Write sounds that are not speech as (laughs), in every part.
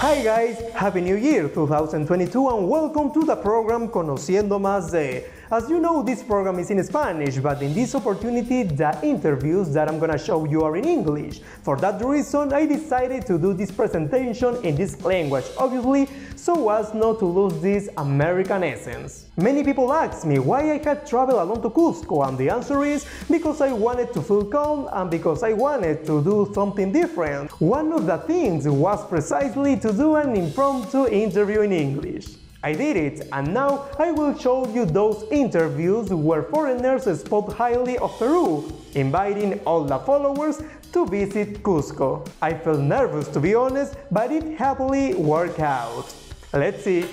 Hi guys, Happy New Year 2022 and welcome to the program Conociendo Más de. As you know, this program is in Spanish, but in this opportunity, the interviews that I'm gonna show you are in English. For that reason, I decided to do this presentation in this language, obviously, so as not to lose this American essence. Many people ask me why I had traveled alone to Cusco, and the answer is because I wanted to feel calm and because I wanted to do something different. One of the things was precisely to do an impromptu interview in English. I did it, and now I will show you those interviews where foreigners spoke highly of Peru, inviting all the followers to visit Cusco. I felt nervous to be honest, but it happily worked out. Let's see.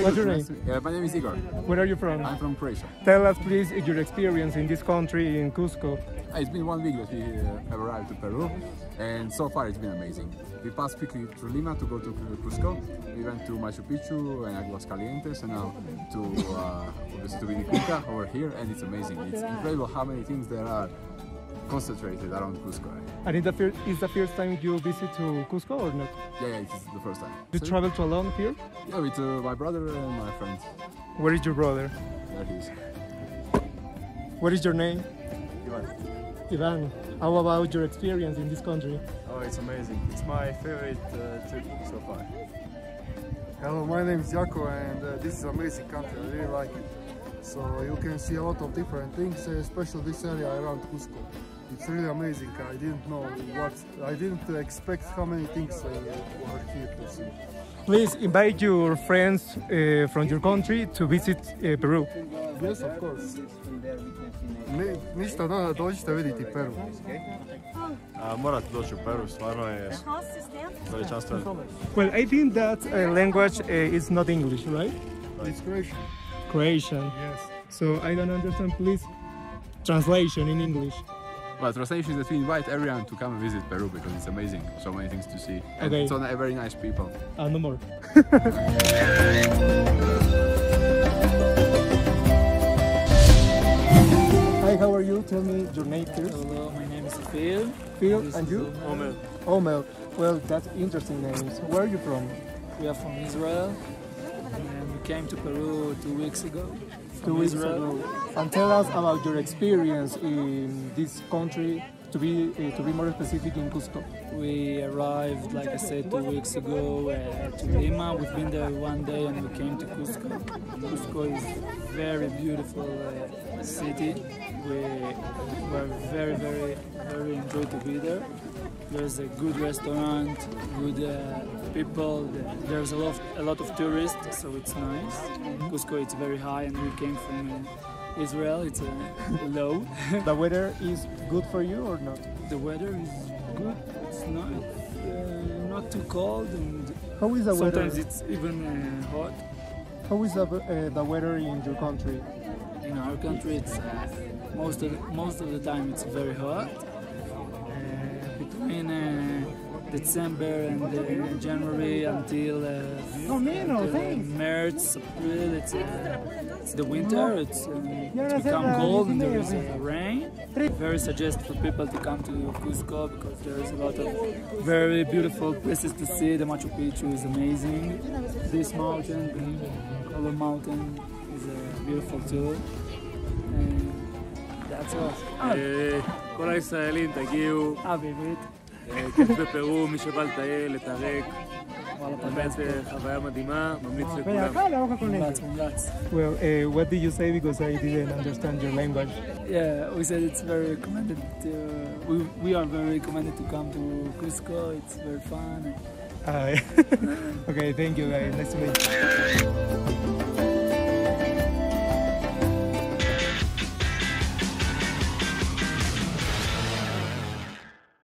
Very What's good. your to- uh, my name is Igor. Where are you from? I'm from Croatia. Tell us please your experience in this country, in Cusco. Uh, It's been one week that we uh, have arrived to Peru, and so far it's been amazing. We passed quickly through Lima to go to Cusco. We went to Machu Picchu and Aguascalientes, and now to uh, to Vinicunca over here, and it's amazing. It's incredible how many things there are concentrated around Cusco. And is the, fir- is the first time you visit to Cusco or not? Yeah, yeah, it's the first time. You So, travel to alone here? Yeah, with uh, my brother and my friends. Where is your brother? There he is. What is your name? Ivan. Ivan, how about your experience in this country? Oh, it's amazing. It's my favorite uh, trip so far. Hello, my name is Jako and uh, this is amazing country. I really like it. So you can see a lot of different things, uh, especially this area around Cusco. It's really amazing. I didn't know what, I didn't expect how many things uh, were here to see. Please invite your friends uh, from your country to visit uh, Peru. Yes, of course. Mi, ništa da dođite vidjeti Peru. A, morate doći u Peru, stvarno je veličanstveno. Well, I think that uh, language uh, is not English, right? It's Croatian. Croatian. Yes. So I don't understand, please. Translation in English. But translation is that we invite everyone to come and visit Peru because it's amazing. So many things to see. And Okay. it's on very nice people. Uh, no more. (laughs) Hi, how are you? Tell me your name first. Hello, my name is Phil. Phil, and you? Omer. Omer. Well, that's interesting names. Where are you from? We are from Israel and we came to Peru two weeks ago. Two weeks ago. And tell us about your experience in this country. To be uh, to be more specific, in Cusco. We arrived, like I said, two weeks ago uh, to Lima. We've been there one day and we came to Cusco. Cusco is a very beautiful uh, city. We were very, very, very enjoyed to be there. There's a good restaurant, good uh, people. There's a lot, a lot of tourists, so it's nice. Cusco, it's very high, and we came from uh, Israel. It's uh, (laughs) low. (laughs) The weather is good for you or not? the weather is good. It's not uh, not too cold, and How is the sometimes weather? it's even uh, hot. How is the, uh, the weather in your country? In our country, it's uh, most of most of the time it's very hot. Between uh, December and uh, January until uh, March, April, it's, uh, it's the winter. It's, uh, it's become cold and there is rain. Very suggest for people to come to Cusco because there is a lot of very beautiful places to see. The Machu Picchu is amazing. This mountain, the Color Mountain, is uh, beautiful too. כל הישראלים תגיעו, Ah, באמת. אה, כיף בפרו, מי שבא לטייל, לתרק. באמת אה, חוויה מדהימה, ממליץ לכולם. Congrats, congrats. Well, uh, what did you say because I didn't understand your language? Yeah, we said it's very recommended. To, we, we are very recommended to come to Cusco. It's very fun. Uh, (laughs) okay, thank you guys. Nice to meet you.